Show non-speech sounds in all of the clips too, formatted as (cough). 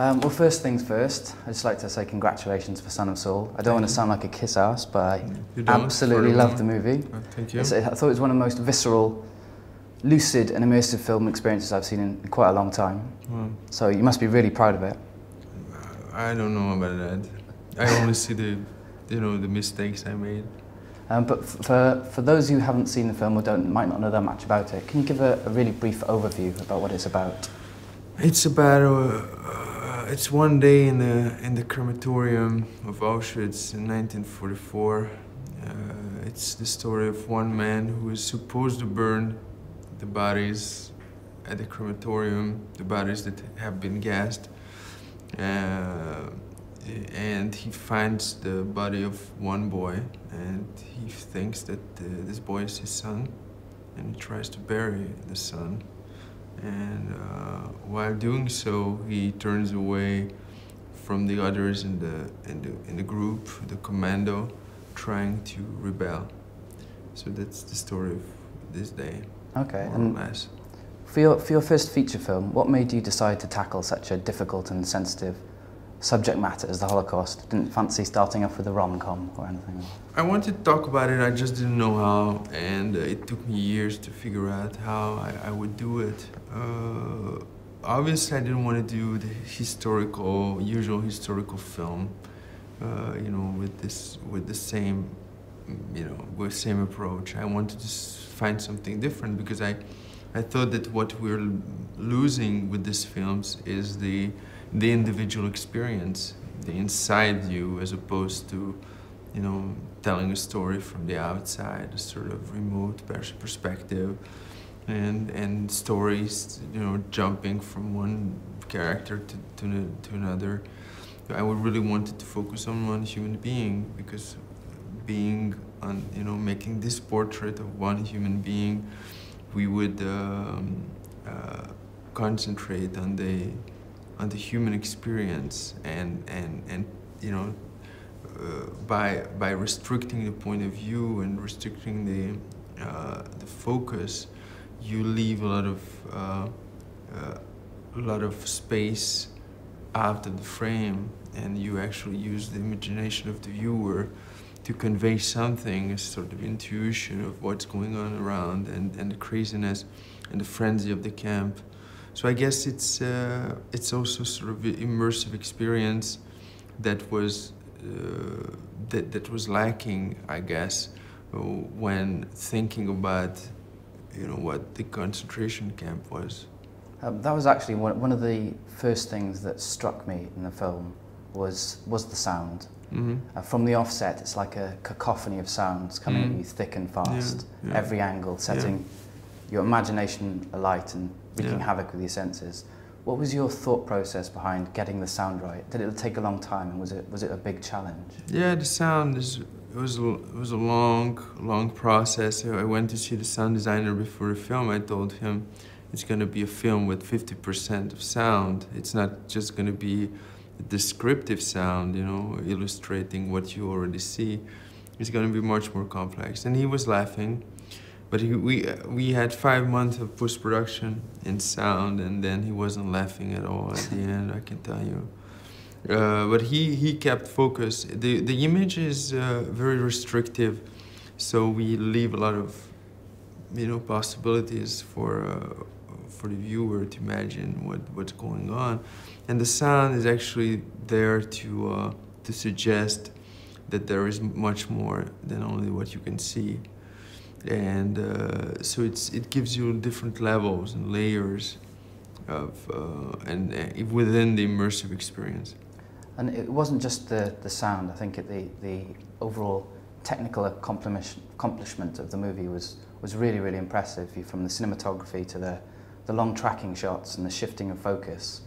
Um, well, first things first, I'd just like to say congratulations for Son of Saul. I don't want to sound like a kiss ass, but I absolutely love the movie. Uh, Thank you. It's, I thought it was one of the most visceral, lucid, and immersive film experiences I've seen in quite a long time. Well, So you must be really proud of it. I don't know about that. I only see the, you know, the mistakes I made. Um, but f- for, for those who haven't seen the film or don't, might not know that much about it, can you give a, a really brief overview about what it's about? It's about uh, it's one day in the in the crematorium of Auschwitz in 1944. Uh, it's the story of one man who is supposed to burn the bodies at the crematorium, the bodies that have been gassed, uh, and he finds the body of one boy, and he thinks that uh, this boy is his son, and he tries to bury the son and uh, while doing so, he turns away from the others in the in the in the group, the commando, trying to rebel. So that's the story of this day, Okay, and less. for your, for your first feature film, what made you decide to tackle such a difficult and sensitive subject matter as the Holocaust? Didn't fancy starting off with a rom-com or anything? I wanted to talk about it. I just didn't know how, and uh, it took me years to figure out how I, I would do it. Uh, obviously, I didn't want to do the historical, usual historical film. Uh, you know, with this, with the same, you know, with same approach. I wanted to find something different because I, I thought that what we're losing with these films is the, the individual experience, the inside you, as opposed to you know, telling a story from the outside, a sort of remote perspective, and and stories, you know, jumping from one character to to, to another. I really wanted to focus on one human being because being on, you know, making this portrait of one human being, we would um, uh, concentrate on the on the human experience and and and you know uh, by by restricting the point of view and restricting the uh, the focus, you leave a lot of uh, uh, a lot of space out of the frame, and you actually use the imagination of the viewer to convey something, a sort of intuition of what's going on around, and, and the craziness and the frenzy of the camp. So I guess it's uh, it's also sort of immersive experience that was uh, that that was lacking, I guess, when thinking about you know what the concentration camp was. Um, that was actually one, one of the first things that struck me in the film was was the sound. Mm-hmm. Uh, from the offset, it's like a cacophony of sounds coming at Mm. you thick and fast, Yeah, yeah. every angle, setting your imagination alight and wreaking Yeah. havoc with your senses. What was your thought process behind getting the sound right? Did it take a long time, and was it was it a big challenge? Yeah, the sound is it was a, it was a long long process. I went to see the sound designer before the film. I told him it's going to be a film with 50% of sound. It's not just going to be descriptive sound, you know, illustrating what you already see. is going to be much more complex. And he was laughing. But he, we we had five months of post production in sound, and then he wasn't laughing at all at the (laughs) end. I can tell you. Uh, but he, he kept focus. The, the image is uh, very restrictive, so we leave a lot of you know possibilities for uh, for the viewer to imagine what, what's going on, and the sound is actually there to uh, to suggest that there is much more than only what you can see, and uh, so it's it gives you different levels and layers of uh, and uh, within the immersive experience. And it wasn't just the, the sound. I think it, the the overall technical accomplish, accomplishment of the movie was was really really impressive. From the cinematography to the the long tracking shots and the shifting of focus.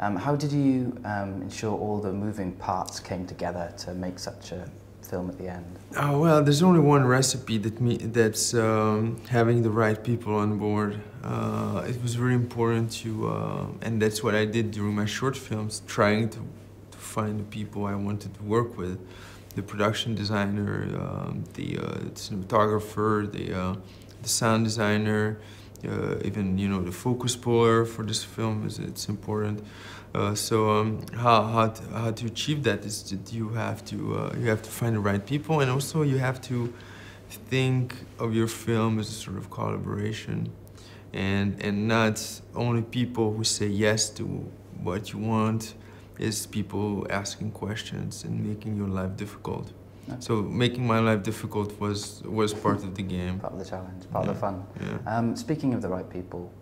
Um, how did you um, ensure all the moving parts came together to make such a film at the end? Oh well, there's only one recipe that me that's um, having the right people on board. Uh, it was very important to, uh, and that's what I did during my short films, trying to, to find the people I wanted to work with, the production designer, um, the uh, cinematographer, the uh, the sound designer, Uh, even you know the focus puller for this film is it's important. Uh, so um, how how to, how to achieve that is that you have to uh, you have to find the right people and also you have to think of your film as a sort of collaboration and and not only people who say yes to what you want is people asking questions and making your life difficult. So making my life difficult was was part of the game. Part of the challenge, part yeah. of the fun. Yeah. Um, speaking of the right people,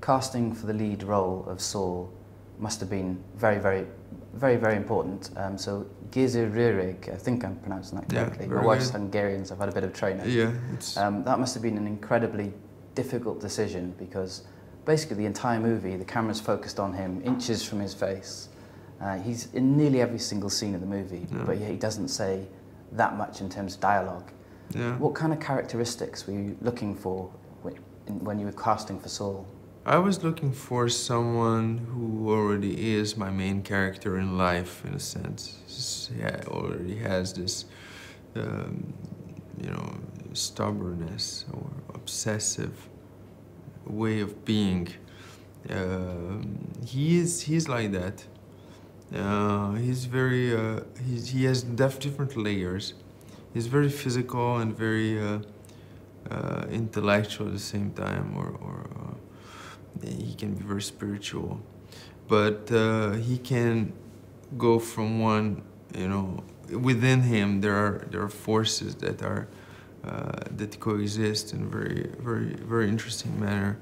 casting for the lead role of Saul must have been very, very, very, very important. Um, so Géza Röhrig, I think I'm pronouncing that correctly. Yeah, My wife's good. Hungarian, so I've had a bit of training. Yeah, um, that must have been an incredibly difficult decision because basically the entire movie, the camera's focused on him, inches from his face. Uh, he's in nearly every single scene of the movie, yeah. but he doesn't say that much in terms of dialogue. Yeah. What kind of characteristics were you looking for when you were casting for Saul? I was looking for someone who already is my main character in life, in a sense. He already has this, um, you know, stubbornness or obsessive way of being. Uh, he is he's like that. Uh, he's very uh, he's, he has def different layers. He's very physical and very uh, uh, intellectual at the same time, or, or uh, he can be very spiritual. But he can go from one, you know, within him there are there are forces that are uh, that coexist in very, very, very interesting manner.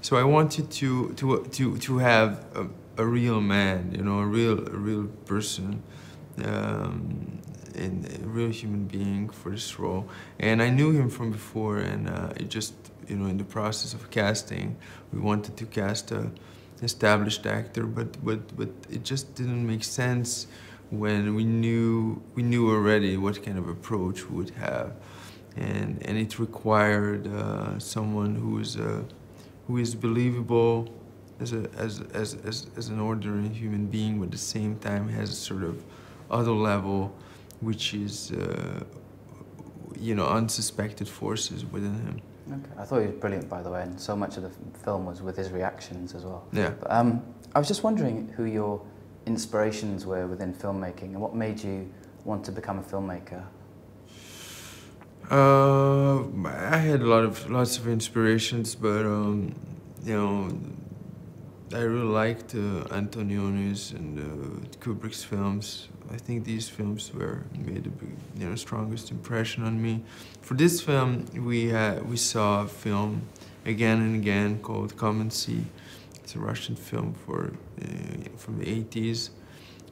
So I wanted to to to to have a, real man, you know, a real a real person, um, and a real human being for this role. And I knew him from before, and uh, it just you know in the process of casting, we wanted to cast a established actor, but but but it just didn't make sense when we knew we knew already what kind of approach we would have and and it required uh, someone who is uh, who is believable as a as, as as as an ordinary human being, but at the same time has a sort of other level, which is uh, you know unsuspected forces within him. Okay. I thought he was brilliant, by the way, and so much of the film was with his reactions as well. Yeah. But, um, I was just wondering who your inspirations were within filmmaking and what made you want to become a filmmaker. Uh, I had a lot of lots of inspirations, but um, you know, I really liked uh, Antonioni's and uh, Kubrick's films. I think these films were made big, you know strongest impression on me. For this film, we had we saw a film again and again called Come and See. It's a Russian film for uh, from the 80s.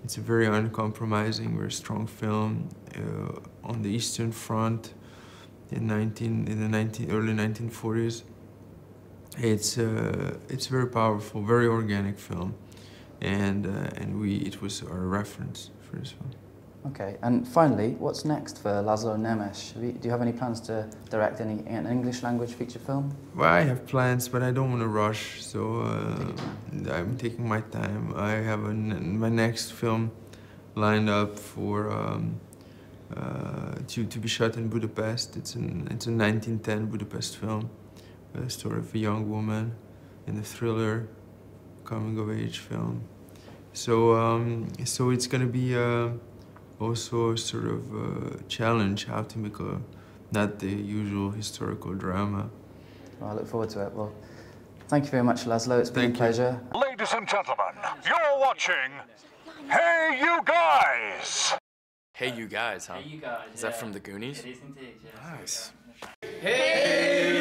It's a very uncompromising, very strong film uh, on the Eastern Front in 19 in the 19 early 1940s. It's uh, it's very powerful, very organic film, and uh, and we it was our reference for this film. Okay, and finally, what's next for Laszlo Nemes? Do you have any plans to direct any an English language feature film? Well, I have plans, but I don't want to rush, so uh, I'm taking my time. I have a, my next film lined up for. Um, uh, to, to be shot in Budapest. It's, an, it's a 1910 Budapest film, a story of a young woman in a thriller, coming of age film. So, um, so it's going to be uh, also a sort of uh, challenge how to make a not the usual historical drama. Well, I look forward to it. Well, thank you very much, Laszlo. It's been Thank a pleasure. You. Ladies and gentlemen, you're watching Hey You Guys! Hey You Guys, huh? Hey You Guys. Is yeah. that from the Goonies? It is indeed, Nice. Hey!